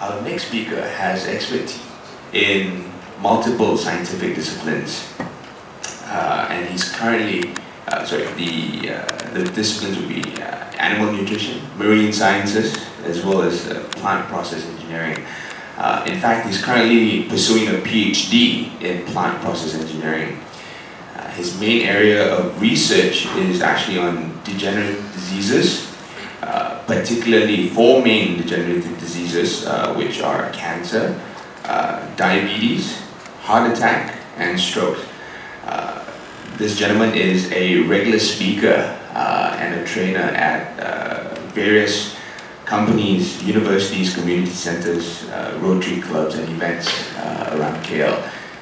our next speaker has expertise in multiple scientific disciplines. Uh, and he's currently, uh, sorry, the, uh, the disciplines would be uh, animal nutrition, marine sciences, as well as uh, plant process engineering. Uh, in fact, he's currently pursuing a PhD in plant process engineering. his main area of research is actually on degenerative diseases, particularly four main degenerative diseases, which are cancer, diabetes, heart attack, and stroke. Uh, this gentleman is a regular speaker uh, and a trainer at uh, various companies, universities, community centers, uh, Rotary clubs, and events uh, around KL.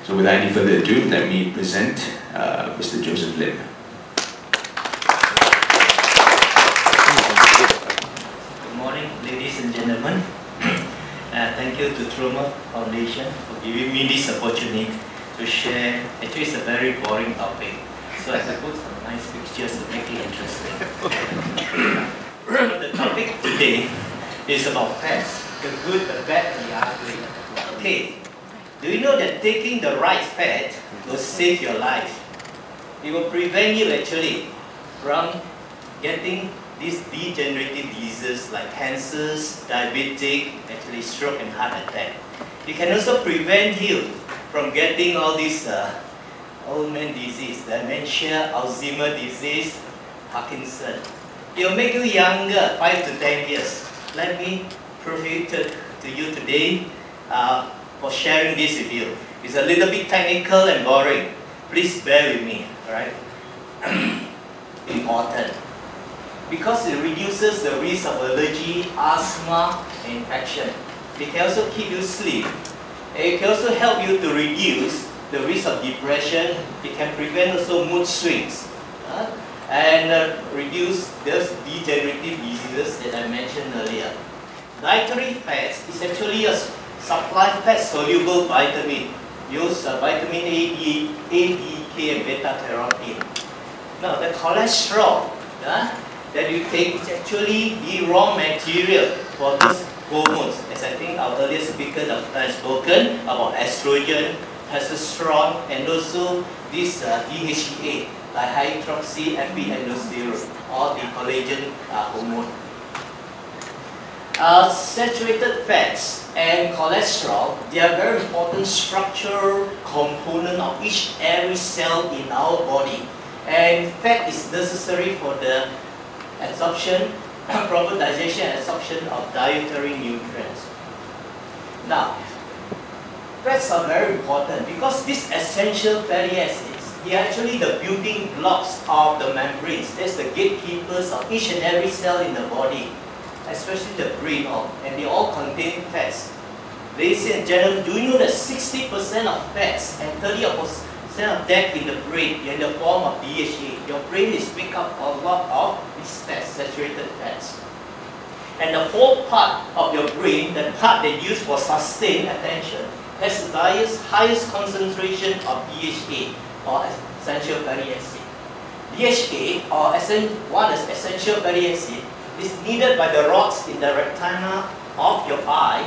So without any further ado, let me present uh, Mr. Joseph Lim. Good morning, ladies and gentlemen. thank you to Trumer Foundation for giving me this opportunity to share. Actually, it's a very boring topic, so I put some nice pictures to make it interesting. the topic today is about pets, the good, the bad, the ugly. Okay, do you know that taking the right fat will save your life? It will prevent you actually from getting these degenerative diseases like cancers, diabetic, actually stroke and heart attack. It can also prevent you from getting all these uh, old man disease, dementia, Alzheimer disease, Parkinson. It will make you younger, 5 to 10 years. Let me prove it to, to you today uh, for sharing this with you. It's a little bit technical and boring. Please bear with me, alright? Important. Because it reduces the risk of allergy, asthma, infection. It can also keep you sleep. And it can also help you to reduce the risk of depression. It can prevent also mood swings. Uh, and uh, reduce those degenerative diseases that I mentioned earlier. Dietary fats is actually a supply fat-soluble vitamin. Use uh, vitamin A, D, A, D, K, and beta-carotene. Now, the cholesterol uh, that you take is actually the raw material for these hormones. As I think our earlier speaker has spoken about estrogen, testosterone, and also this uh, DHEA, like hydroxyepiandrosterone, or the collagen uh, hormone. Uh, saturated fats and cholesterol, they are very important structural component of each every cell in our body. And fat is necessary for the absorption, proper digestion and absorption of dietary nutrients. Now, fats are very important because these essential fatty acids, they are actually the building blocks of the membranes. That's the gatekeepers of each and every cell in the body, especially the brain, oh, and they all contain fats. Ladies and gentlemen, do you know that 60% of fats and 30% Of that in the brain, in the form of DHA, your brain is made up of a lot of these fats, saturated fats. And the fourth part of your brain, the part that used for sustained attention, has the highest, highest concentration of DHA, or essential fatty acid. DHA, or one is essential fatty acid, is needed by the rods in the retina of your eye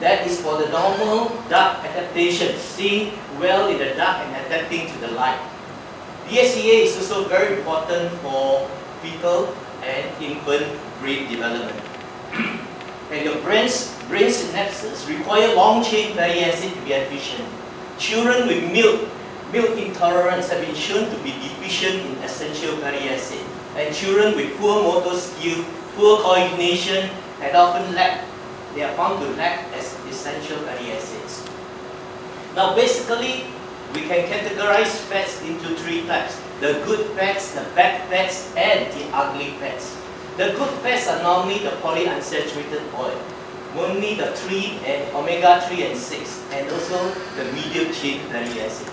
that is for the normal dark adaptation, seeing well in the dark and adapting to the light. DHEA is also very important for fetal and infant brain development. and your brain's brain synapses require long-chain fatty acid to be efficient. Children with milk, milk intolerance have been shown to be deficient in essential fatty acid. And children with poor motor skill, poor coordination, and often lack they are found to lack as essential fatty acids. Now basically, we can categorize fats into three types. The good fats, the bad fats, and the ugly fats. The good fats are normally the polyunsaturated oil, mainly the 3 and omega-3 and 6, and also the medium chain fatty acid.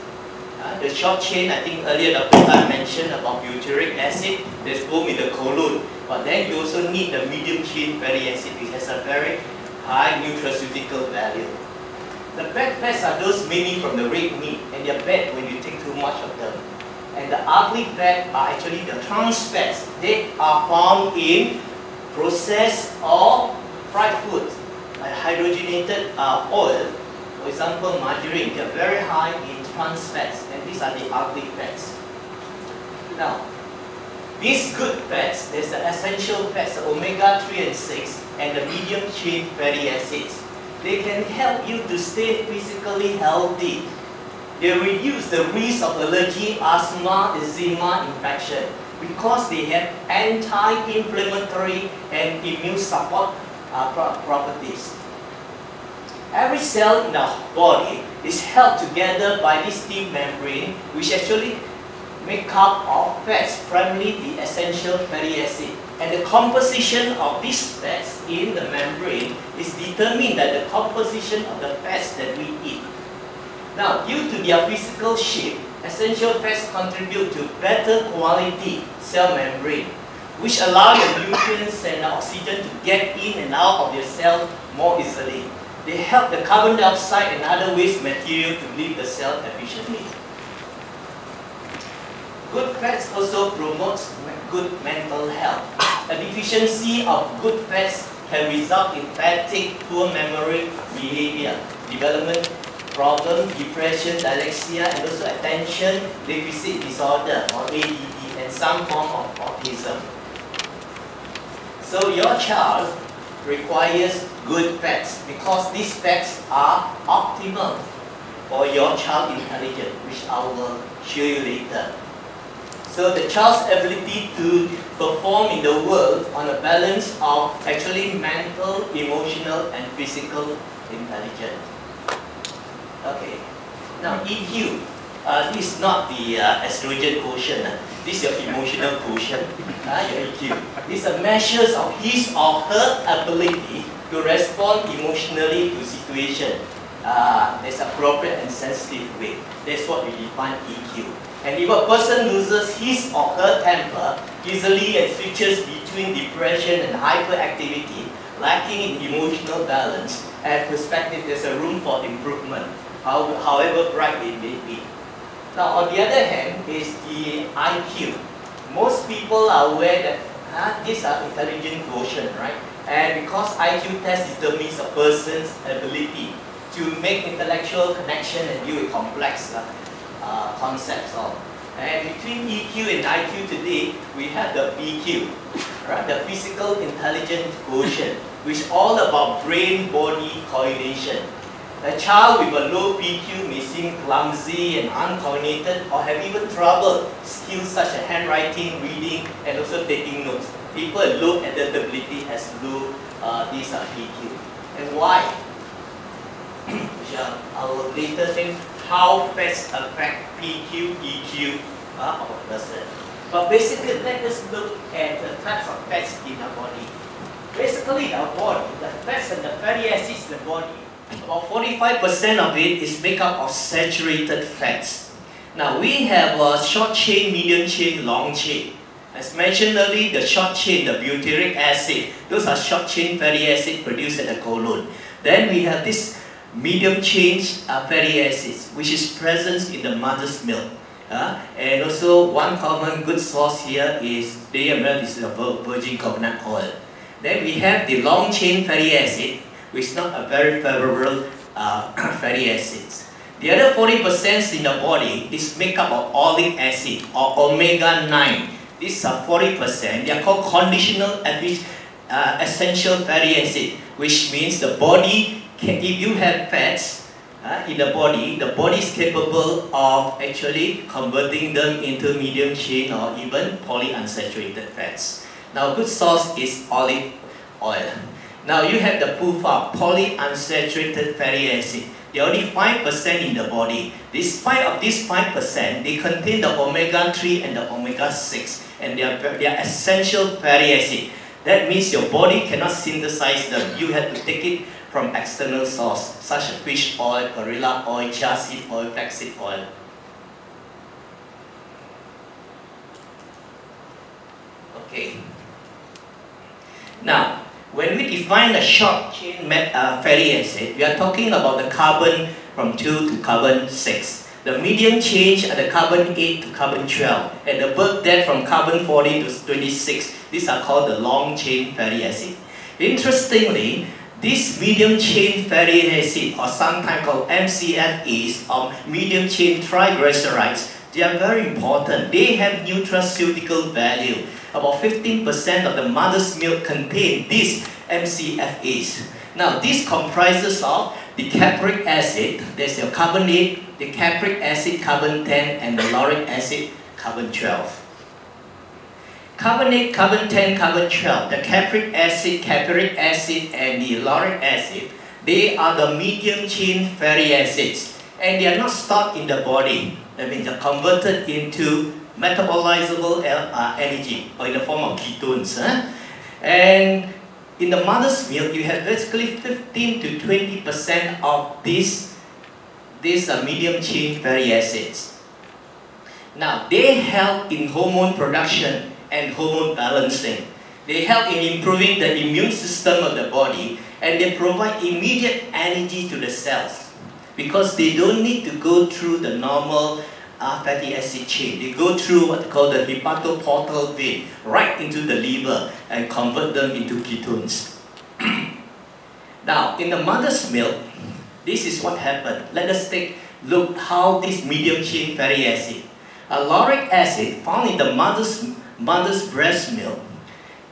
Uh, the short chain, I think earlier Dr. Tan mentioned about butyric acid, there's both in the colon, but then you also need the medium chain fatty acid, which has a very high nutraceutical value. The bad fats are those mainly from the red meat, and they're bad when you take too much of them. And the ugly fat are actually the trans fats. They are found in processed or fried foods, Like hydrogenated uh, oil, for example margarine, they're very high in trans fats and these are the ugly fats. Now, these good fats, there's the essential fats, the omega-3 and 6, and the medium chain fatty acids. They can help you to stay physically healthy. They reduce the risk of allergy, asthma, eczema, infection because they have anti-inflammatory and immune support uh, properties. Every cell in our body is held together by this thin membrane which actually make up of fats, primarily the essential fatty acid. And the composition of these fats in the membrane is determined by the composition of the fats that we eat. Now, due to their physical shape, essential fats contribute to better quality cell membrane, which allow the nutrients and the oxygen to get in and out of your cell more easily. They help the carbon dioxide and other waste material to leave the cell efficiently. Good fats also promotes good mental health. A deficiency of good fats can result in fatigue, poor memory, behavior, development problem, depression, dyslexia, and also attention deficit disorder or ADD and some form of autism. So your child requires good fats because these fats are optimal for your child intelligence, which I will show you later. So the child's ability to perform in the world on a balance of actually mental, emotional, and physical intelligence. Okay. Now EQ, uh, this is not the uh, estrogen quotient. Uh. This is your emotional quotient, uh, your EQ. These are measures of his or her ability to respond emotionally to situation. Uh, there's appropriate and sensitive way. That's what we define EQ. And if a person loses his or her temper easily and switches between depression and hyperactivity, lacking in emotional balance and perspective, there's a room for improvement, how, however bright it may be. Now, on the other hand, is the IQ. Most people are aware that uh, these are intelligent quotient, right? And because IQ test determines a person's ability to make intellectual connection and deal with complex uh, uh, concepts of. And between EQ and IQ today, we have the BQ, right? the physical intelligence quotient, which is all about brain-body coordination. A child with a low PQ may seem clumsy and uncoordinated or have even trouble skills such as handwriting, reading, and also taking notes. People with low adaptability has low, uh, these are PQ. And why? Which I will later think how fats affect PQ, EQ uh, of a person. But basically, let us look at the types of fats in our body. Basically, our body, the fats and the fatty acids in the body, about 45% of it is made up of saturated fats. Now, we have a short chain, medium chain, long chain. As mentioned earlier, the short chain, the butyric acid, those are short chain fatty acid produced at the colon. Then we have this medium chain uh, fatty acids, which is present in the mother's milk. Uh, and also one common good source here is DML, this is a virgin coconut oil. Then we have the long chain fatty acid, which is not a very favorable uh, fatty acids. The other 40% in the body is made up of oleic acid or omega-9. These are 40%. They are called conditional uh, essential fatty acid, which means the body can, if you have fats uh, in the body, the body is capable of actually converting them into medium chain or even polyunsaturated fats. Now, good source is olive oil. Now, you have the PUFA, polyunsaturated fatty acid. They are only 5% in the body. Despite of this 5%, they contain the omega-3 and the omega-6, and they are, they are essential fatty acid. That means your body cannot synthesize them. You have to take it from external source, such as fish oil, perilla oil, chia seed oil, flaxseed oil. Okay. Now, when we define the short chain uh, fatty acid, we are talking about the carbon from 2 to carbon 6. The medium change are the carbon 8 to carbon 12, and the birth depth from carbon 40 to 26. These are called the long chain fatty acid. Interestingly, this medium chain fatty acid, or sometimes called MCFAs, or um, medium chain triglycerides, they are very important. They have nutraceutical value. About 15% of the mother's milk contain these MCFAs. Now, this comprises of the capric acid, there's your carbon 8, the capric acid carbon 10, and the lauric acid carbon 12. Carbon 8, carbon 10, carbon 12, the capric acid, capric acid, and the lauric acid, they are the medium chain fatty acids. And they are not stored in the body. That means they're converted into metabolizable uh, energy or in the form of ketones. Huh? And in the mother's milk, you have basically 15 to 20% of these, these uh, medium chain fatty acids. Now, they help in hormone production and hormone balancing. They help in improving the immune system of the body and they provide immediate energy to the cells because they don't need to go through the normal uh, fatty acid chain. They go through what called the hepatoportal vein right into the liver and convert them into ketones. now, in the mother's milk, this is what happened. Let us take a look how this medium chain fatty acid, a lauric acid found in the mother's mother's breast milk,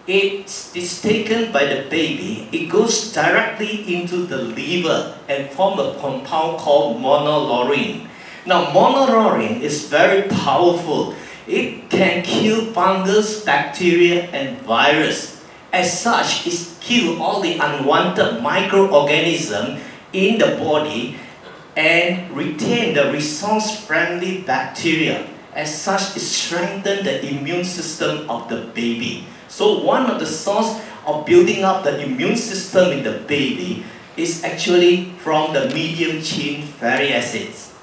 it is taken by the baby, it goes directly into the liver and form a compound called monolaurin. Now monolaurin is very powerful. It can kill fungus, bacteria, and virus. As such, it kills all the unwanted microorganisms in the body and retain the resource-friendly bacteria. As such, it strengthens the immune system of the baby. So one of the source of building up the immune system in the baby is actually from the medium chain fatty acids.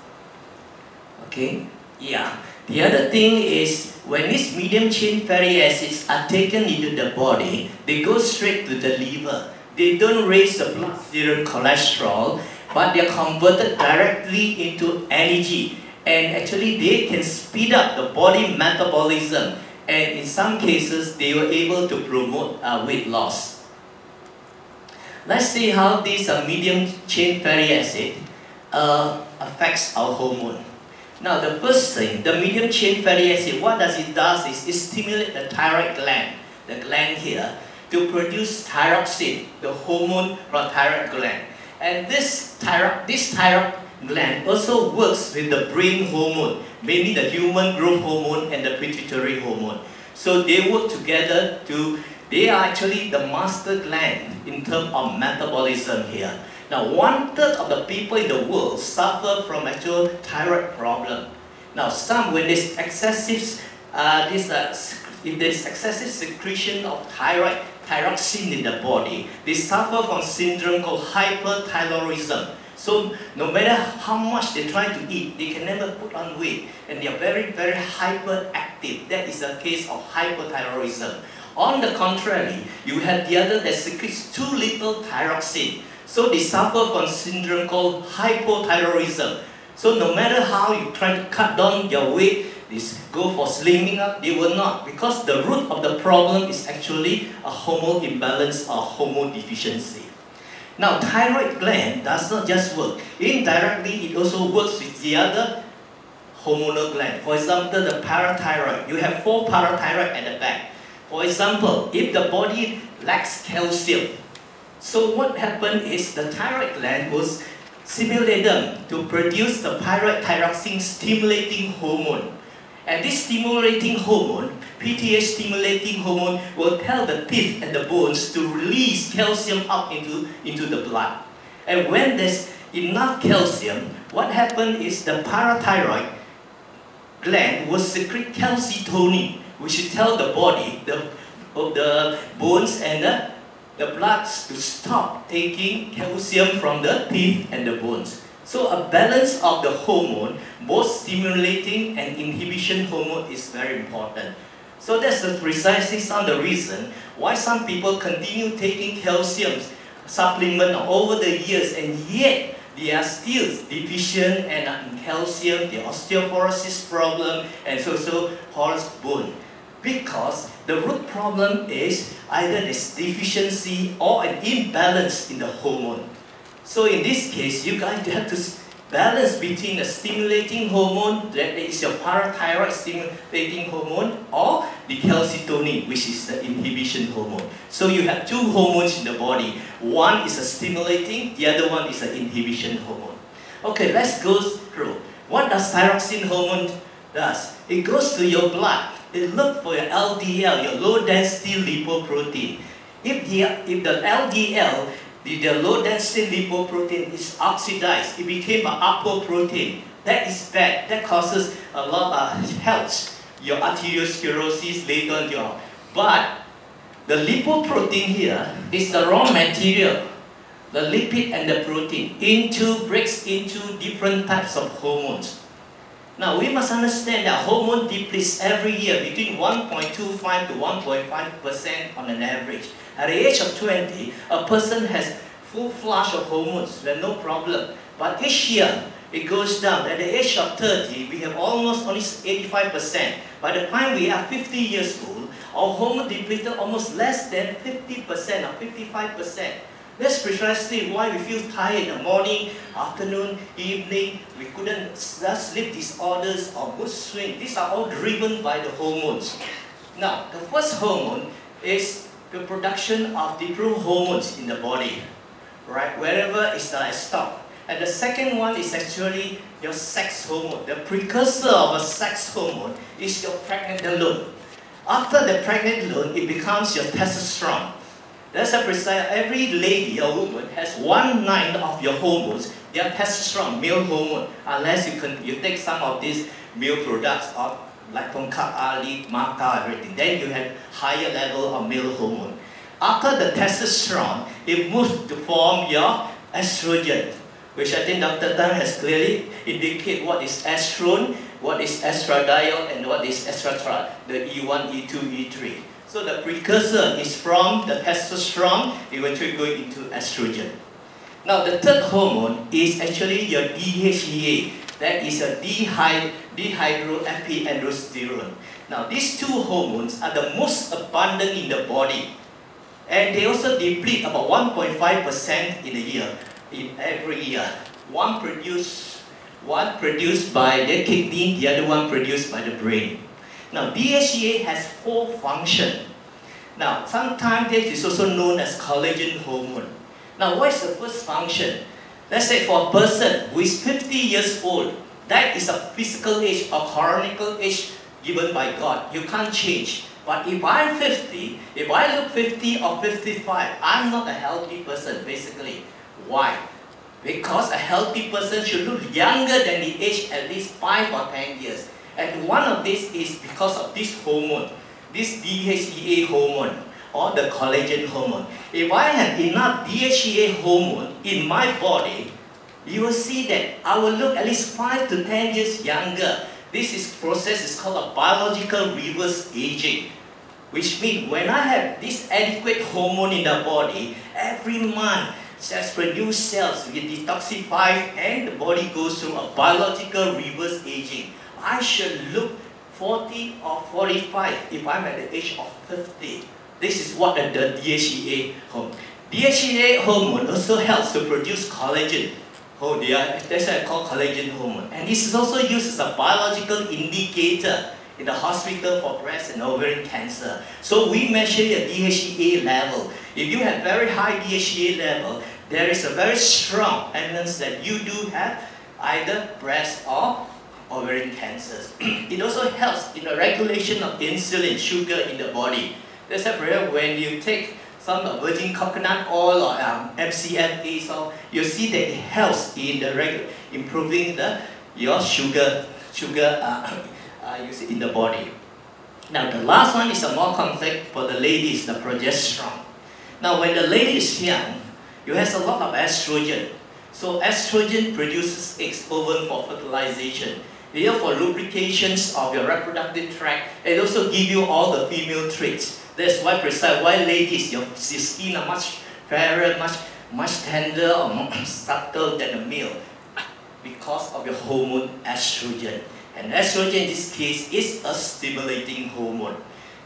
Okay? Yeah. The other thing is when these medium chain fatty acids are taken into the body, they go straight to the liver. They don't raise the blood serum cholesterol, but they're converted directly into energy. And actually they can speed up the body metabolism. And in some cases, they were able to promote uh, weight loss. Let's see how this uh, medium chain fatty acid uh, affects our hormone. Now the first thing, the medium chain fatty acid, what does it does is it stimulates the thyroid gland, the gland here, to produce thyroxine, the hormone from thyroid gland. And this thyroid, this thyroid gland also works with the brain hormone, mainly the human growth hormone and the pituitary hormone. So they work together to, they are actually the master gland in terms of metabolism here. Now, one third of the people in the world suffer from actual thyroid problem. Now, some when there's excessive, uh, this, uh, if there's excessive secretion of thyroid, thyroxine in the body, they suffer from syndrome called hyperthyroidism. So no matter how much they try to eat, they can never put on weight, and they are very, very hyperactive. That is a case of hyperthyroidism. On the contrary, you have the other that secretes too little thyroxine. So they suffer from syndrome called hypothyroidism. So no matter how you try to cut down your weight, this go for slimming up, they will not because the root of the problem is actually a hormone imbalance or hormone deficiency. Now thyroid gland does not just work. Indirectly, it also works with the other hormonal gland. For example, the parathyroid. You have four parathyroid at the back. For example, if the body lacks calcium, so what happened is the thyroid gland was stimulate them to produce the pyrite thyroxine stimulating hormone. And this stimulating hormone, PTH stimulating hormone, will tell the teeth and the bones to release calcium up into, into the blood. And when there's enough calcium, what happens is the parathyroid gland will secrete calcitonin, which will tell the body, the, the bones and the the blood to stop taking calcium from the teeth and the bones. So a balance of the hormone, both stimulating and inhibition hormone is very important. So that's the precisely some of the reason why some people continue taking calcium supplement over the years and yet they are still deficient and in calcium, the osteoporosis problem and so so horse bone. Because the root problem is either this deficiency or an imbalance in the hormone. So in this case, you guys have to balance between the stimulating hormone, that is your parathyroid stimulating hormone, or the calcitonin, which is the inhibition hormone. So you have two hormones in the body. One is a stimulating, the other one is an inhibition hormone. Okay, let's go through. What does thyroxine hormone does? It goes to your blood. It looks for your LDL, your low density lipoprotein. If the, if the LDL the, the low density lipoprotein is oxidized. It became an apoprotein. That is bad. That causes a lot of helps your arteriosclerosis later on. Your, But the lipoprotein here is the raw material, the lipid and the protein, into breaks into different types of hormones. Now we must understand that hormone depletes every year between 1.25 to 1.5% on an average. At the age of 20, a person has full flush of hormones, there's no problem. But each year, it goes down. At the age of 30, we have almost only 85%. By the time we are 50 years old, our hormone depleted almost less than 50% or 55%. That's precisely why we feel tired in the morning, afternoon, evening. We couldn't sleep disorders or mood swing. These are all driven by the hormones. Now, the first hormone is the production of growth hormones in the body, right? Wherever it's the stop. And the second one is actually your sex hormone. The precursor of a sex hormone is your pregnenolone. After the pregnenolone, it becomes your testosterone. That's a precise, every lady or woman has one ninth of your hormones, their testosterone, male hormone, unless you can you take some of these male products or like from Ali, Maca, everything. Then you have higher level of male hormone. After the testosterone, it moves to form your estrogen, which I think Dr. Tan has clearly indicated what is estrone, what is estradiol, and what is estratrol, the E1, E2, E3. So the precursor is from the testosterone, eventually going into estrogen. Now the third hormone is actually your DHEA, that is a dehyd dehydroepiandrosterone. Now these two hormones are the most abundant in the body and they also deplete about 1.5% in a year, in every year. One produced, one produced by the kidney, the other one produced by the brain. Now DHEA has four functions. Now sometimes this is also known as collagen hormone. Now what is the first function? Let's say for a person who is 50 years old, that is a physical age or chronological age given by God. You can't change. But if I'm 50, if I look 50 or 55, I'm not a healthy person, basically. Why? Because a healthy person should look younger than the age at least 5 or 10 years. And one of this is because of this hormone, this DHEA hormone or the collagen hormone. If I have enough DHEA hormone in my body, you will see that I will look at least 5 to 10 years younger. This is process is called a biological reverse aging, which means when I have this adequate hormone in the body, every month cells produce cells get detoxified and the body goes through a biological reverse aging. I should look 40 or 45 if I'm at the age of 50. This is what the DHEA hormone. DHEA hormone also helps to produce collagen, Oh, they are, that's why I call collagen hormone. And this is also used as a biological indicator in the hospital for breast and ovarian cancer. So we measure your DHEA level. If you have very high DHEA level, there is a very strong evidence that you do have either breast or ovarian cancers. it also helps in the regulation of insulin, sugar in the body. That's why when you take some virgin coconut oil or um, MCMA, so you see that it helps in the improving the your sugar sugar uh, uh, you see in the body. Now the last one is a more complex for the ladies, the progesterone. Now when the lady is young, you has a lot of estrogen. So estrogen produces eggs for fertilization. Here for lubrications of your reproductive tract, it also give you all the female traits. That's why precise why ladies, your, skin are much fairer, much much tender or more subtle than a male because of your hormone estrogen. And estrogen in this case is a stimulating hormone.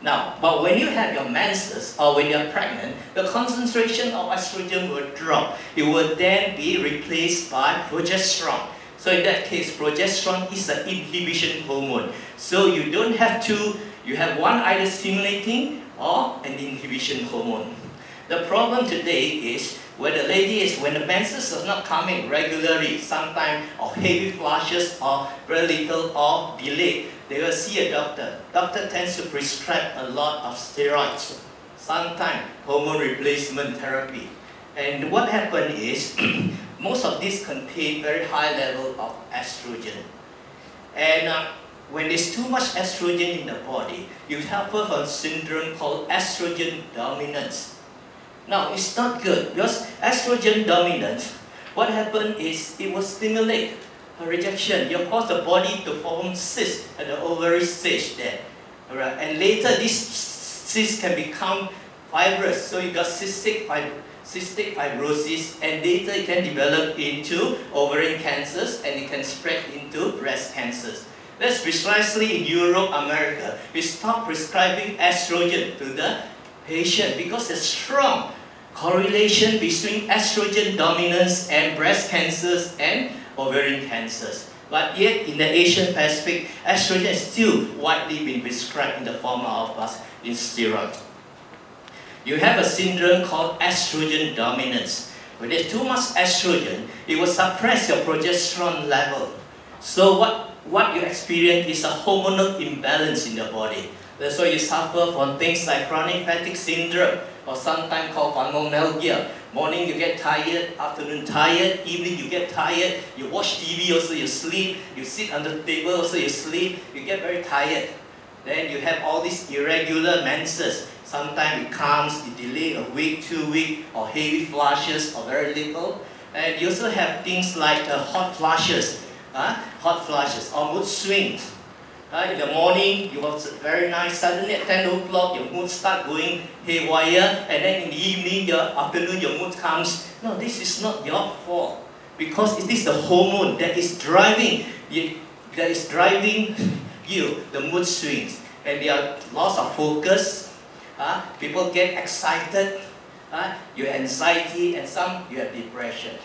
Now, but when you have your menses or when you're pregnant, the concentration of estrogen will drop. It will then be replaced by progesterone. So in that case, progesterone is an inhibition hormone. So you don't have two, you have one either stimulating or an inhibition hormone. The problem today is when the lady is, when the menses is not coming regularly, sometimes or heavy flushes or very little or delayed, they will see a doctor. Doctor tends to prescribe a lot of steroids, sometimes hormone replacement therapy. And what happened is, most of these contain very high level of estrogen. And uh, when there's too much estrogen in the body, you from a syndrome called estrogen dominance. Now, it's not good because estrogen dominance, what happened is it will stimulate a rejection. You cause the body to form cysts at the ovary stage there. Alright, and later these cysts can become fibrous. So you got cystic, fib cystic fibrosis and later it can develop into ovarian cancers and it can spread into breast cancers. That's precisely in Europe, America. We stop prescribing estrogen to the patient because there's strong correlation between estrogen dominance and breast cancers and ovarian cancers. But yet in the Asian Pacific, estrogen is still widely being prescribed in the form of in steroid. You have a syndrome called estrogen dominance. When there's too much estrogen, it will suppress your progesterone level. So what, what you experience is a hormonal imbalance in the body. That's why you suffer from things like chronic fatigue syndrome, or sometimes called fibromyalgia. Morning you get tired, afternoon tired, evening you get tired, you watch TV also you sleep, you sit under the table also you sleep, you get very tired. Then you have all these irregular menses. Sometimes it comes, it delay a week, two weeks, or heavy flushes, or very little. And you also have things like uh, hot flushes, uh, hot flushes, or mood swings. Uh, in the morning, you have very nice, suddenly at 10 o'clock, your mood start going haywire, and then in the evening, your afternoon, your mood comes. No, this is not your fault. Because it is the hormone that is driving, you, that is driving you, the mood swings. And there are loss of focus, uh, people get excited, uh, you have anxiety, and some you have depression.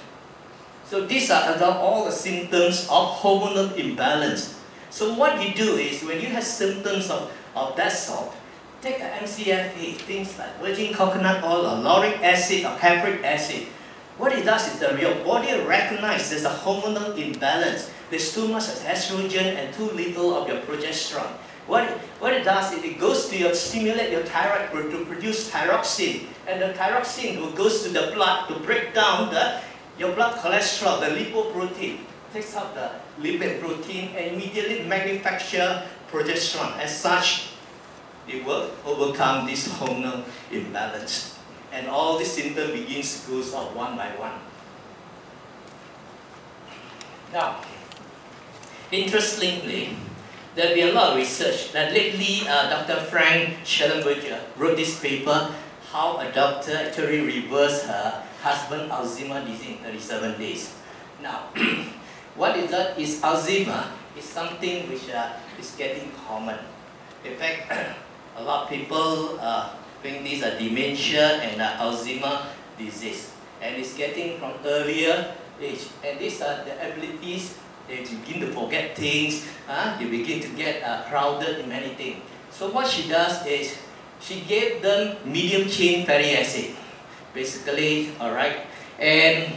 So these are all the symptoms of hormonal imbalance. So what you do is when you have symptoms of, of that sort, take an MCFA, things like virgin coconut oil or lauric acid or capric acid. What it does is that your body recognizes there's a hormonal imbalance. There's too much of estrogen and too little of your progesterone. What it, what it does is it goes to your, stimulate your thyroid to produce thyroxine. And the thyroxine goes to the blood to break down the, your blood cholesterol, the lipoprotein takes up the lipid protein and immediately manufacture progesterone. As such, it will overcome this hormonal imbalance. And all the symptoms begins to go out one by one. Now, interestingly, there will be a lot of research that lately uh, Dr. Frank Shallenberger wrote this paper, how a doctor actually reversed her husband Alzheimer's disease in 37 days. Now, What is that? Is Alzheimer is something which uh, is getting common. In fact, a lot of people uh, think this is dementia and uh, Alzheimer disease. And it's getting from earlier age. And these are the abilities, they begin to forget things, uh, they begin to get uh, crowded in many things. So what she does is, she gave them medium chain fatty acid, basically, all right? And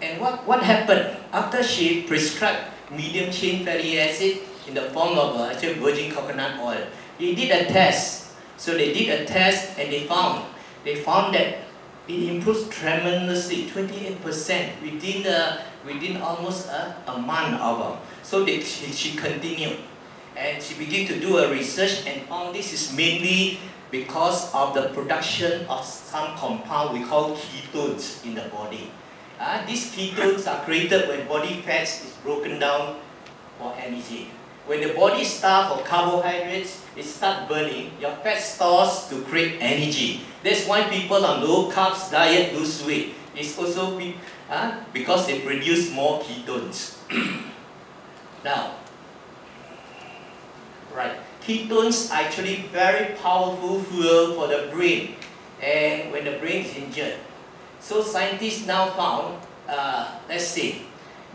and what, what happened? After she prescribed medium chain fatty acid in the form of uh, actually virgin coconut oil, they did a test. So they did a test and they found, they found that it improves tremendously, 28% within, uh, within almost a, a month of them. So they, she, she continued and she began to do a research and found this is mainly because of the production of some compound we call ketones in the body. Uh, these ketones are created when body fats is broken down for energy. When the body starves for carbohydrates, it starts burning. Your fat stores to create energy. That's why people on low carbs diet lose weight. It's also uh, because they produce more ketones. now, right, ketones are actually very powerful fuel for the brain and when the brain is injured. So scientists now found, uh, let's see,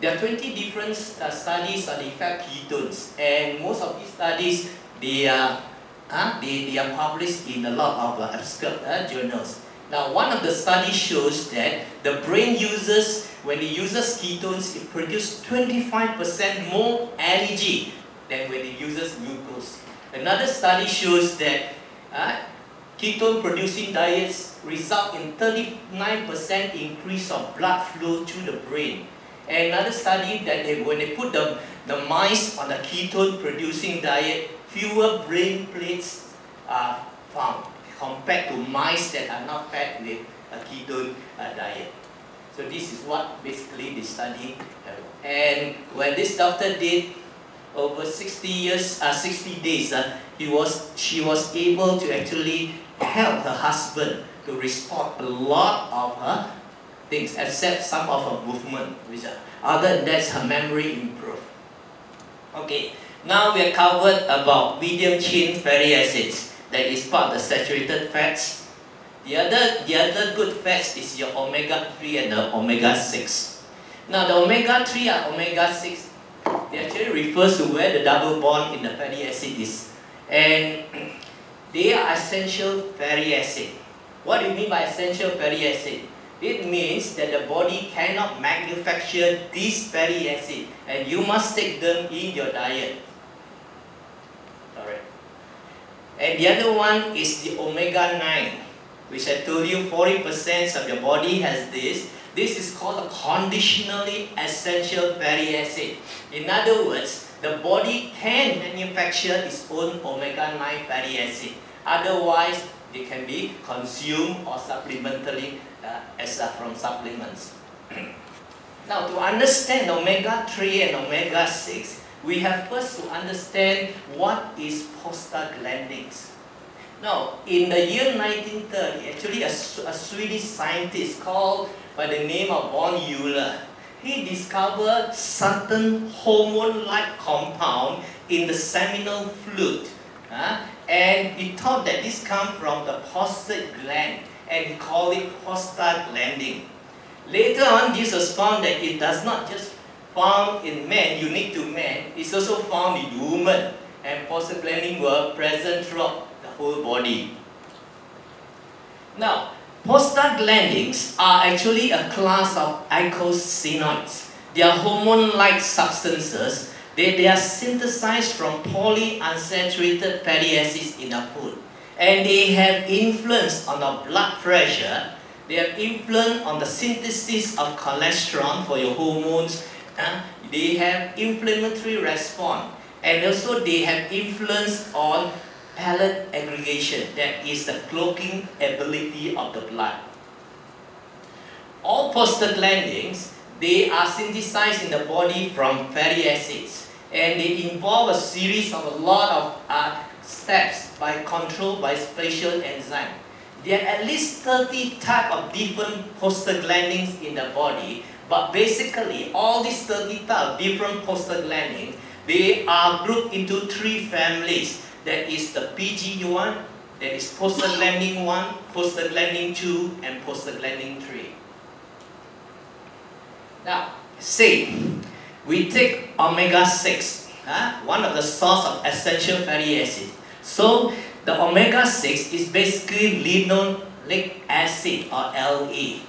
there are 20 different uh, studies on the effect ketones and most of these studies, they are, uh, they, they are published in a lot of uh, obscure uh, journals. Now one of the studies shows that the brain uses, when it uses ketones, it produces 25% more energy than when it uses glucose. Another study shows that uh, ketone producing diets result in 39% increase of blood flow to the brain. And another study that they, when they put the, the mice on a ketone producing diet, fewer brain plates are found compared to mice that are not fed with a ketone uh, diet. So this is what basically the study. And when this doctor did over 60 years, uh, 60 days, uh, he was, she was able to actually help her husband to restore a lot of her things, except some of her movement, which are, other than that, her memory improved. Okay, now we have covered about medium chain fatty acids that is part of the saturated fats. The other, the other good fats is your omega-3 and the omega-6. Now the omega-3 and omega-6 it actually refers to where the double bond in the fatty acid is. And they are essential fatty acid. What do you mean by essential fatty acid? It means that the body cannot manufacture this fatty acid and you must take them in your diet. Alright. And the other one is the omega-9, which I told you 40% of your body has this this is called a conditionally essential fatty acid. In other words, the body can manufacture its own omega-9 fatty acid. Otherwise, they can be consumed or supplementally uh, as uh, from supplements. now, to understand omega-3 and omega-6, we have first to understand what is prostaglandins. Now, in the year 1930, actually a, a Swedish scientist called by the name of von Euler. He discovered certain hormone-like compound in the seminal fluid. Uh, and he thought that this comes from the prostate gland and he called it prostaglandin. Later on, was found that it does not just found in men, unique to men, it's also found in women. And prostaglandin were present throughout the whole body. Now, Prostaglandins are actually a class of eicosanoids. They are hormone-like substances. They, they are synthesized from polyunsaturated fatty acids in the food. And they have influence on the blood pressure. They have influence on the synthesis of cholesterol for your hormones. Uh, they have inflammatory response. And also they have influence on pellet aggregation, that is the cloaking ability of the blood. All prostaglandins, they are synthesized in the body from fatty acids and they involve a series of a lot of uh, steps by controlled by special enzyme. There are at least 30 type of different prostaglandins in the body, but basically all these 30 type of different prostaglandins, they are grouped into three families that is the PG1, there is prostaglandin 1, prostaglandin 2, and prostaglandin 3. Now, say we take omega-6, huh? one of the source of essential fatty acid. So, the omega-6 is basically linoleic acid or LA.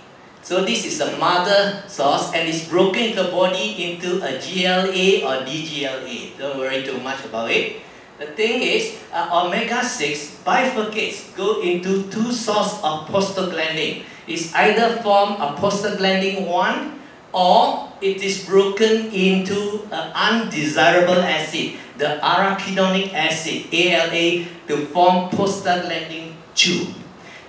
So this is the mother source and it's broken the body into a GLA or DGLA. Don't worry too much about it. The thing is, uh, omega-6 bifurcates go into two sources of prostaglandin. It's either form a prostaglandin 1 or it is broken into an undesirable acid, the arachidonic acid, ALA, to form prostaglandin 2.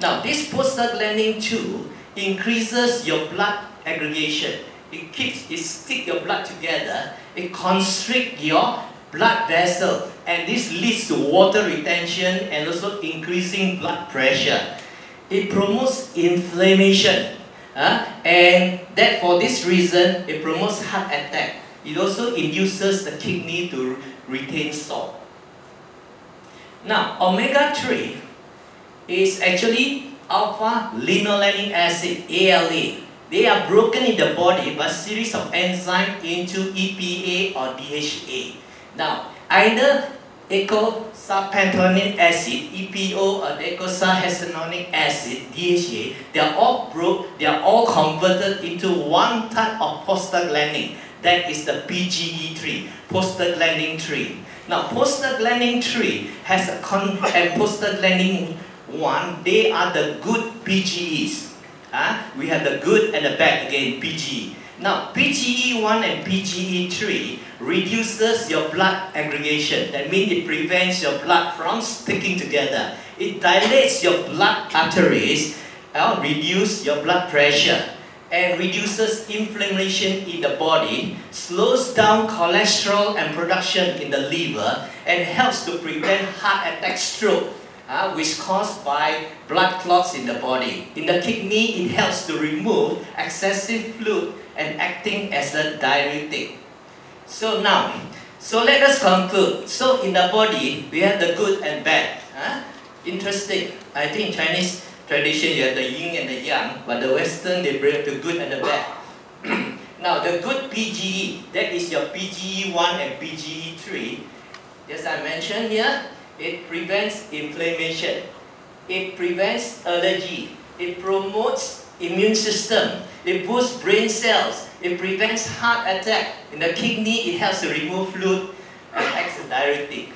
Now, this prostaglandin 2 increases your blood aggregation. It keeps, it stick your blood together. It constricts your blood vessel and this leads to water retention and also increasing blood pressure. It promotes inflammation uh, and that for this reason it promotes heart attack. It also induces the kidney to retain salt. Now, omega-3 is actually alpha-linolenic acid, ALA. They are broken in the body by series of enzymes into EPA or DHA. Now, either eicosapentaenoic acid, EPO, or eicosahexaenoic acid, DHA, they are all broke, they are all converted into one type of prostaglandin. That is the PGE3, prostaglandin 3. Now, prostaglandin 3 has a con and prostaglandin 1, they are the good PGEs. Uh, we have the good and the bad again, PGE. Now, PGE1 and PGE3 reduces your blood aggregation. That means it prevents your blood from sticking together. It dilates your blood arteries, uh, reduce your blood pressure, and reduces inflammation in the body, slows down cholesterol and production in the liver, and helps to prevent heart attack stroke uh, which caused by blood clots in the body. In the kidney, it helps to remove excessive fluid and acting as a diuretic. So now, so let us conclude. So in the body, we have the good and bad. Huh? Interesting. I think Chinese tradition, you have the yin and the yang, but the Western, they bring the good and the bad. now, the good PGE, that is your PGE1 and PGE3. As I mentioned here, it prevents inflammation. It prevents allergy. It promotes immune system. It boosts brain cells. It prevents heart attack. In the kidney, it helps to remove fluid and acts as diuretic.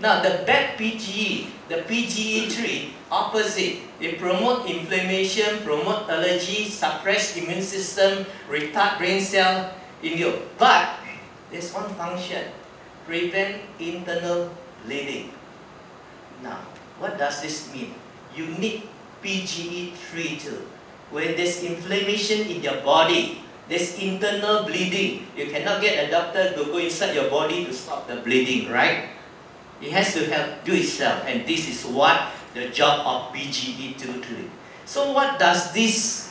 Now, the bad PGE, the PGE3, opposite. It promote inflammation, promote allergy, suppress immune system, retard brain cell injury. But, there's one function, prevent internal bleeding. Now, what does this mean? You need PGE3 too. When there's inflammation in your body, there's internal bleeding. You cannot get a doctor to go inside your body to stop the bleeding, right? It has to help do itself, and this is what the job of PGE2 So what does this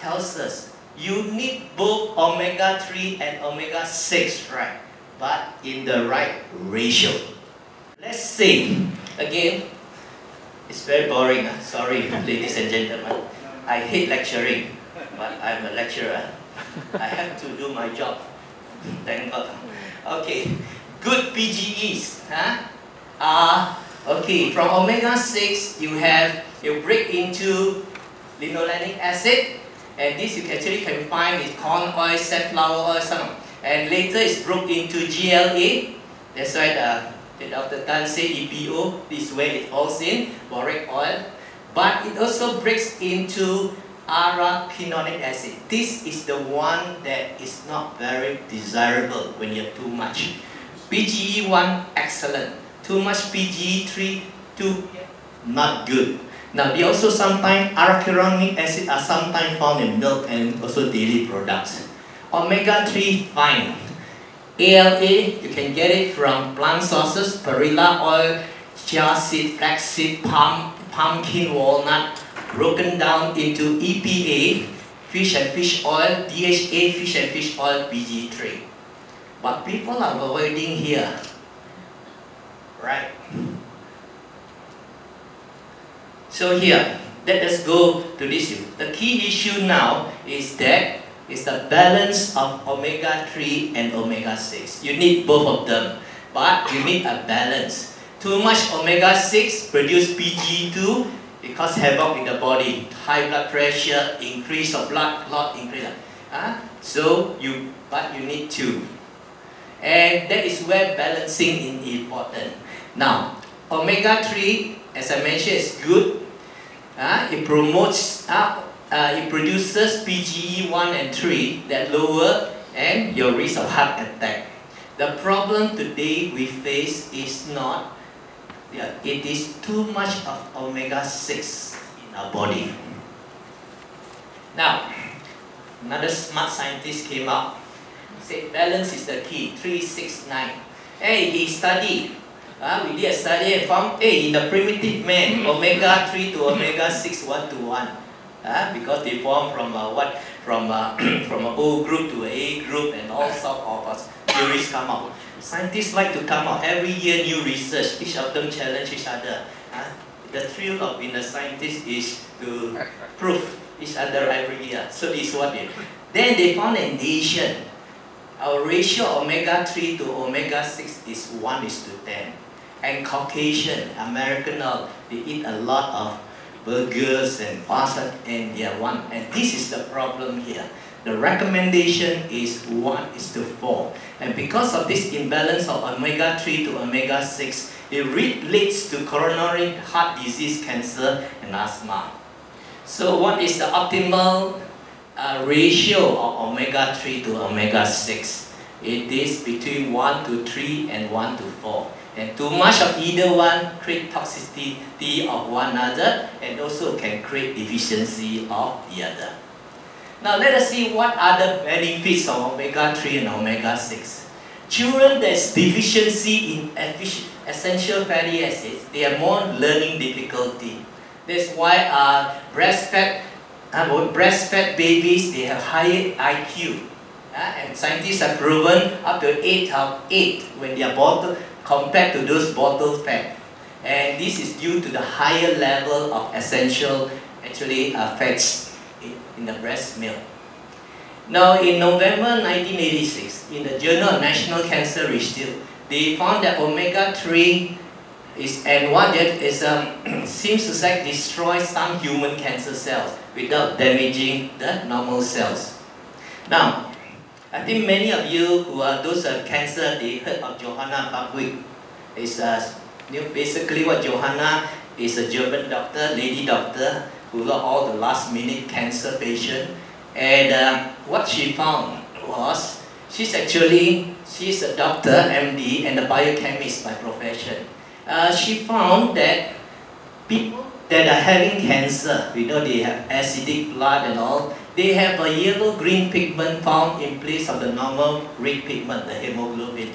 tells us? You need both omega-3 and omega-6, right? But in the right ratio. Let's say Again, it's very boring. Uh. Sorry, ladies and gentlemen. I hate lecturing, but I'm a lecturer. I have to do my job. Thank God. Okay, good PGEs. Huh? Uh, okay, from omega-6, you have, you break into linolenic acid, and this you actually can find in corn oil, safflower oil, some. And later it's broke into GLA. That's why the the Dr. Tan said EPO, this way it falls in, borage oil. But it also breaks into arachidonic acid. This is the one that is not very desirable when you have too much. PGE1, excellent. Too much PGE3, too not good. Now, they also sometimes, arachidonic acid are sometimes found in milk and also dairy products. Omega-3, fine. ALA, you can get it from plant sources, perilla oil, chia seed, flaxseed, palm, pumpkin, walnut, broken down into EPA, fish and fish oil, DHA, fish and fish oil, PG3. But people are avoiding here, right? So here, let us go to this issue. The key issue now is that is the balance of omega-3 and omega-6. You need both of them, but you need a balance. Too much omega-6 produce PGE2, it causes havoc in the body. High blood pressure, increase of blood clot, increase. Uh, so you, but you need two. And that is where balancing is important. Now, omega-3, as I mentioned, is good. Uh, it promotes uh, uh, it produces PGE 1 and 3 that lower and your risk of heart attack. The problem today we face is not, yeah, it is too much of omega-6 in our body. Now, another smart scientist came up, said balance is the key, 369. Hey, he studied, uh, we did a study and found, hey, in the primitive man, omega-3 to omega-6, 1 to 1 uh, because they form from uh, what from uh, from an O group to A group and all sorts of theories come out. Scientists like to come out every year new research. Each of them challenge each other. Uh, the thrill of being a scientist is to prove each other every year. So this is what they. Then they found an Asian. Our ratio omega-3 to omega-6 is 1 is to 10. And Caucasian, American, they eat a lot of burgers and pasta and are one. And this is the problem here. The recommendation is 1 is to 4. And because of this imbalance of omega-3 to omega-6, it leads to coronary heart disease, cancer, and asthma. So what is the optimal uh, ratio of omega-3 to omega-6? It is between 1 to 3 and 1 to 4. And too much of either one create toxicity of one another and also can create deficiency of the other. Now let us see what are the benefits of omega-3 and omega-6. Children that's deficiency in essential fatty acids, they have more learning difficulty. That's why uh, breastfed, uh, breastfed babies, they have higher IQ. Uh, and scientists have proven up to 8 out of 8 when they are bottle, compared to those bottle fed. And this is due to the higher level of essential actually uh, fats in, the breast milk. Now, in November 1986, in the Journal of National Cancer Research, they found that omega-3 is, and what that is, um, seems to like destroy some human cancer cells without damaging the normal cells. Now, I think many of you who are those uh, cancer, they heard of Johanna Budwig. It's uh, basically what Johanna is a German doctor, lady doctor, who got all the last minute cancer patient and uh, what she found was, she's actually, she's a doctor, MD, and a biochemist by profession. Uh, she found that people that are having cancer, we know they have acidic blood and all, they have a yellow-green pigment found in place of the normal red pigment, the hemoglobin.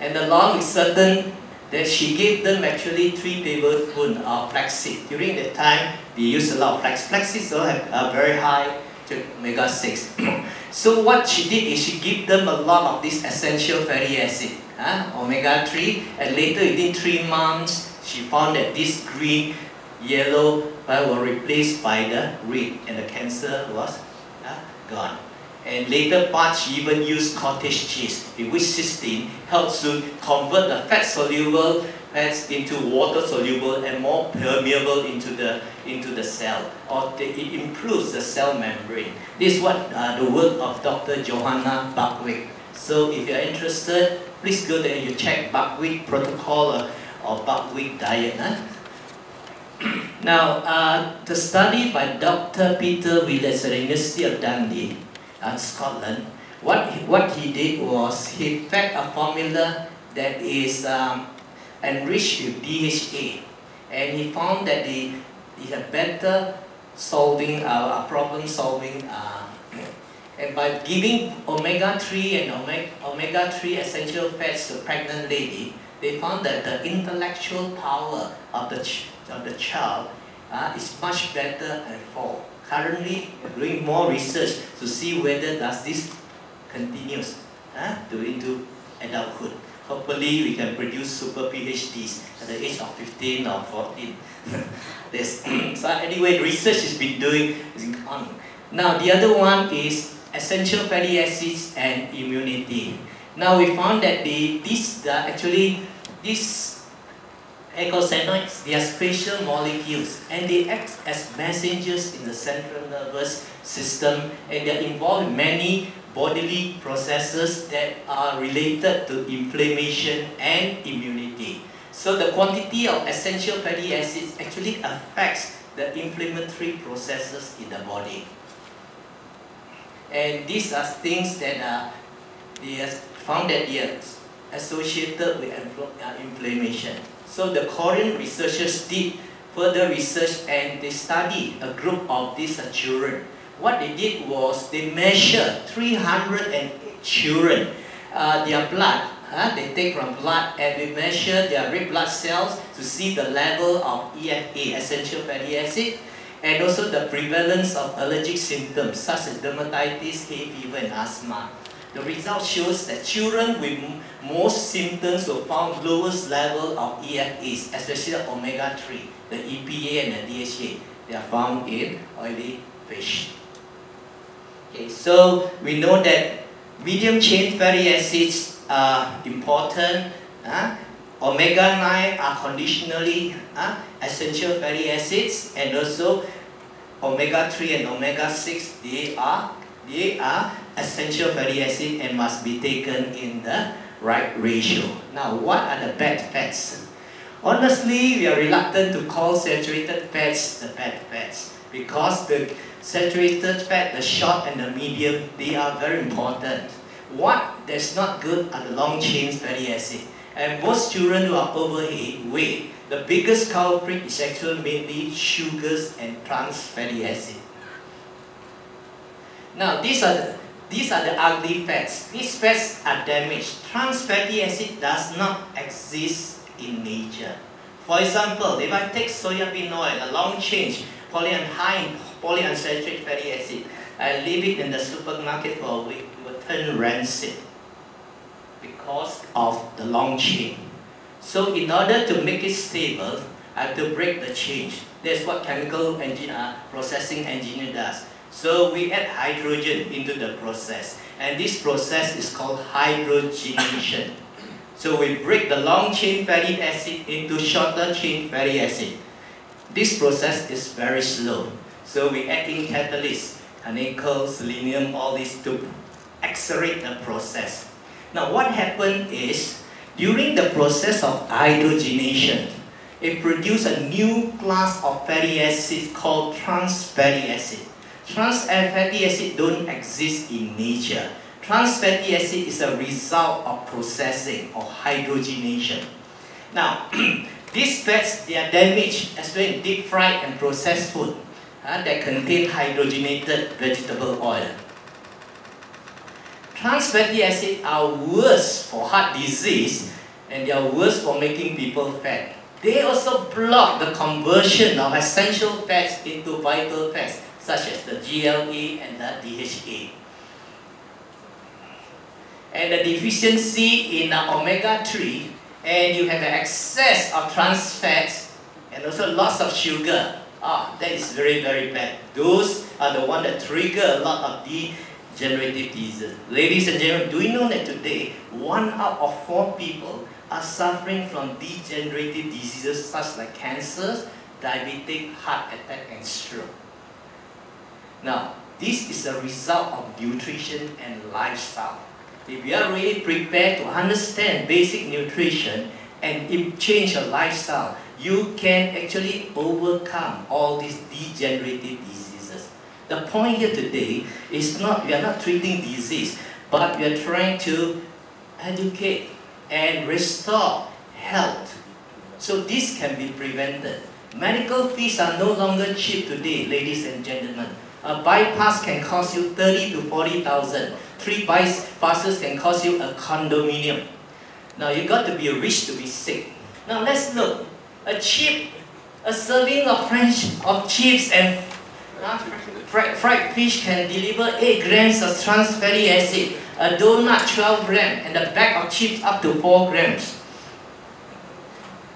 And along with certain, that she gave them actually three tablespoons of flaxseed. During that time, we used a lot of flax. Flaxseed so have a very high omega-6. so what she did is she gave them a lot of this essential fatty acid, huh? omega-3, and later within three months, she found that this green, yellow uh, were replaced by the red, and the cancer was uh, gone. And later she even used cottage cheese, in which cysteine helps to convert the fat-soluble fats into water-soluble and more permeable into the into the cell, or the, it improves the cell membrane. This is what uh, the work of Dr. Johanna Budwig. So if you're interested, please go there and you check Budwig protocol or, or Budwig diet. Huh? now, uh, the study by Dr. Peter Willatts at the University of Dundee, uh, Scotland, what he, what he did was he fed a formula that is um, enriched with DHA, and he found that the is a better solving uh, problem solving uh, and by giving omega-3 and omega-3 essential fats to pregnant lady, they found that the intellectual power of the, of the child uh, is much better and fall. Currently, doing more research to see whether does this continues uh, to into adulthood. Hopefully, we can produce super PhDs at the age of 15 or 14. this. so anyway, research has been doing is on. Now the other one is essential fatty acids and immunity. Now we found that the these the actually these eicosanoids they are special molecules and they act as messengers in the central nervous system and they are involved in many bodily processes that are related to inflammation and immunity. So the quantity of essential fatty acids actually affects the inflammatory processes in the body. And these are things that are they are found that they are associated with uh, inflammation. So the Korean researchers did further research and they studied a group of these uh, children. What they did was they measured 308 children, uh, their blood uh, they take from blood and they measure their red blood cells to see the level of EFA, essential fatty acid, and also the prevalence of allergic symptoms such as dermatitis, hay fever, and asthma. The result shows that children with most symptoms will found lowest level of EFAs, especially omega-3, the EPA and the DHA. They are found in oily fish. Okay, so we know that medium chain fatty acids are important. Uh, Omega-9 are conditionally uh, essential fatty acids and also omega-3 and omega-6 they are they are essential fatty acid and must be taken in the right ratio. Now what are the bad fats? Honestly, we are reluctant to call saturated fats the bad fats because the saturated fat, the short and the medium, they are very important. What that's not good are the long chain fatty acid. And most children who are overweight, the biggest culprit is actually mainly sugars and trans fatty acid. Now these are the, these are the ugly fats. These fats are damaged. Trans fatty acid does not exist in nature. For example, if I take soybean oil, a long chain, high in polyunsaturated fatty acid, I leave it in the supermarket for a week, it will turn rancid because of the long chain. So in order to make it stable, I have to break the chain. That's what chemical engineer, uh, processing engineer does. So we add hydrogen into the process. And this process is called hydrogenation. So we break the long chain fatty acid into shorter chain fatty acid. This process is very slow. So we add in catalysts, nickel, selenium, all these to accelerate the process. Now what happened is, during the process of hydrogenation, it produced a new class of fatty acids called trans fatty acid. Trans fatty acid don't exist in nature. Trans fatty acid is a result of processing or hydrogenation. Now, these fats, they are damaged, especially in deep fried and processed food uh, that contain hydrogenated vegetable oil. Trans fatty acids are worse for heart disease and they are worse for making people fat. They also block the conversion of essential fats into vital fats such as the GLA and the DHA. And the deficiency in uh, omega-3 and you have an excess of trans fats and also lots of sugar. Ah, that is very, very bad. Those are the one that trigger a lot of degenerative diseases. Ladies and gentlemen, do you know that today, one out of four people are suffering from degenerative diseases such like cancers, diabetic, heart attack, and stroke. Now, this is a result of nutrition and lifestyle. If you are really prepared to understand basic nutrition and change your lifestyle, you can actually overcome all these degenerative diseases. The point here today is not, we are not treating disease, but we are trying to educate and restore health. So this can be prevented. Medical fees are no longer cheap today, ladies and gentlemen. A bypass can cost you 30 to 40,000. Three bypasses can cost you a condominium. Now you got to be rich to be sick. Now let's look. A chip, a serving of French of chips and uh, fried, fried fish can deliver 8 grams of trans fatty acid, a donut 12 grams, and a bag of chips up to 4 grams.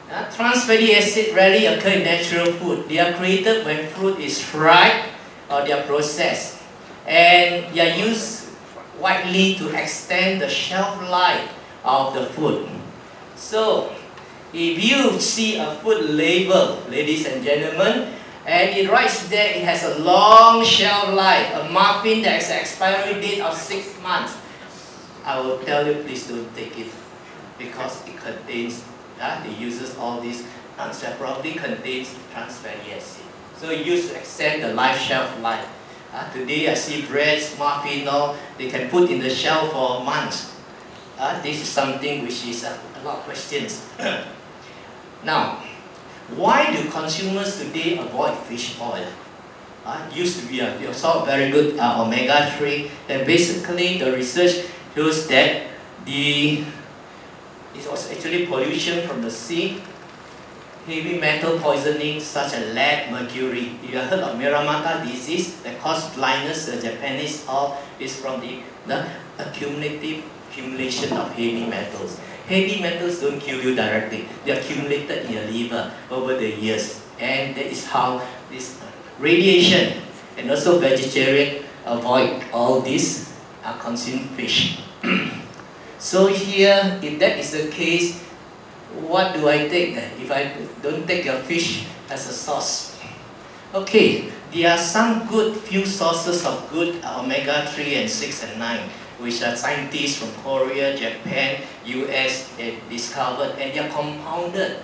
Uh, trans fatty acid rarely occur in natural food. They are created when fruit is fried or their process. And they are used widely to extend the shelf life of the food. So, if you see a food label, ladies and gentlemen, and it writes there it has a long shelf life, a muffin that has an expiry date of six months. I will tell you please don't take it because it contains, uh, it uses all these, uh, probably contains trans fatty acid. So used to extend the life shelf life. Uh, today I see breads, muffin, all, they can put in the shelf for months. Uh, this is something which is uh, a lot of questions. now, why do consumers today avoid fish oil? Uh, used to be a you saw very good uh, omega-3. Then basically the research shows that the it was actually pollution from the sea heavy metal poisoning such as lead, mercury. You have heard of Minamata disease that caused blindness, the Japanese all is from the, the accumulative accumulation of heavy metals. Heavy metals don't kill you directly. They accumulated in your liver over the years. And that is how this radiation and also vegetarian avoid all this uh, consume fish. so here, if that is the case, what do I take if I don't take your fish as a source? Okay, there are some good few sources of good omega-3 and 6 and 9 which are scientists from Korea, Japan, US they discovered and they are compounded.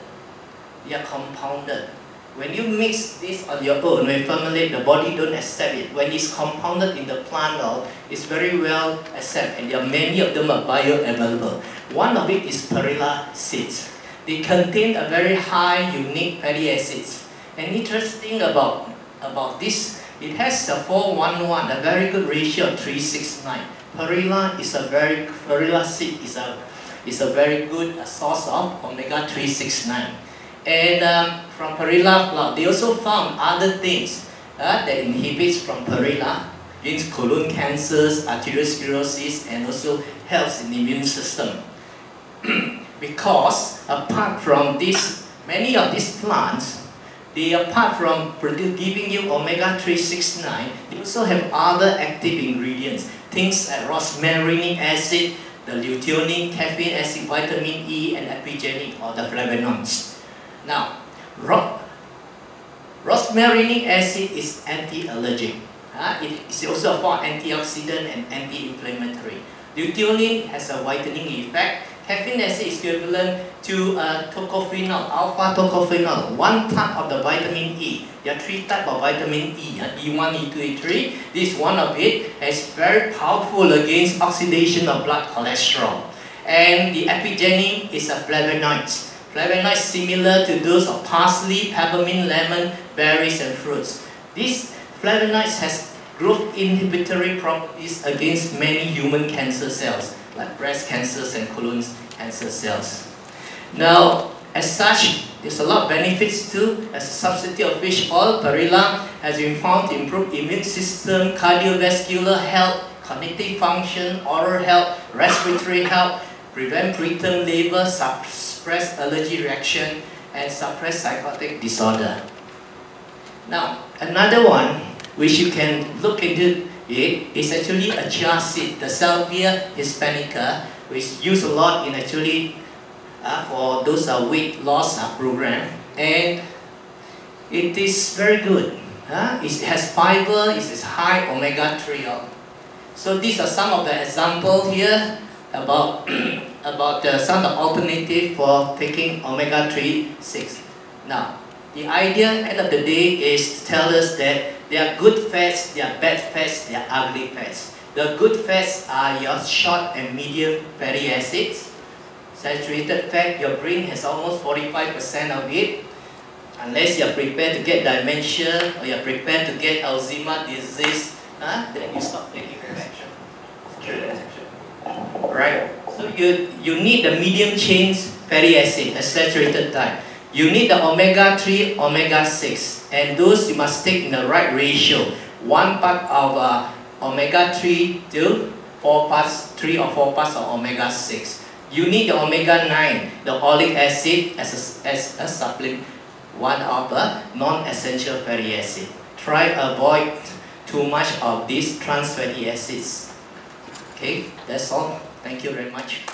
They are compounded. When you mix this on your own, when you formulate, the body don't accept it. When it's compounded in the plant world, it's very well accepted and there are many of them are bioavailable. One of it is perilla seeds. They contain a very high unique fatty acids. And interesting about, about this, it has a 411, a very good ratio of 369. Perilla is a very, perilla seed is a, is a very good source of omega-369. And um, from perilla flower, they also found other things uh, that inhibits from perilla, means colon cancers, arteriosclerosis, and also helps in the immune system. because apart from this, many of these plants, they apart from giving you omega-369, they also have other active ingredients, things like rosmarinic acid, the luteolin, caffeic acid, vitamin E, and apigenin or the flavonoids. Now, ro rosmarinic acid is anti-allergic. Uh, it is also a form antioxidant and anti-inflammatory. Luteolin has a whitening effect Caffeic acid is equivalent to uh, tocopherol, alpha tocopherol, one type of the vitamin E. There are three types of vitamin E, uh, E1, E2, E3. This one of it is very powerful against oxidation of blood cholesterol. And the apigenin is a flavonoids. Flavonoids similar to those of parsley, peppermint, lemon, berries, and fruits. This flavonoids has growth inhibitory properties against many human cancer cells like breast cancers and colon cancer cells. Now, as such, there's a lot of benefits too. As a substitute of fish oil, perilla has been found to improve immune system, cardiovascular health, cognitive function, oral health, respiratory health, prevent preterm labor, suppress allergy reaction, and suppress psychotic disorder. Now, another one which you can look into it is actually a chia seed, the Salvia hispanica, which used a lot in actually uh, for those uh, weight loss uh, program. And it is very good. Uh, it has fiber, it is high omega-3. So these are some of the examples here about, about uh, some of the alternative for taking omega-3 6. Now, the idea end of the day is to tell us that there are good fats, there are bad fats, there are ugly fats. The good fats are your short and medium fatty acids. Saturated fat, your brain has almost 45% of it. Unless you're prepared to get dementia or you're prepared to get Alzheimer's disease, huh? then you stop taking fat. Right? So you, you need the medium chain fatty acid, a saturated type. You need the omega-3, omega-6, and those you must take in the right ratio. One part of uh, omega-3 to 4 parts, 3 or 4 parts of omega-6. You need the omega-9, the oleic acid as a, as a supplement, one of the non-essential fatty acid. Try avoid too much of these trans fatty acids. Okay, that's all. Thank you very much.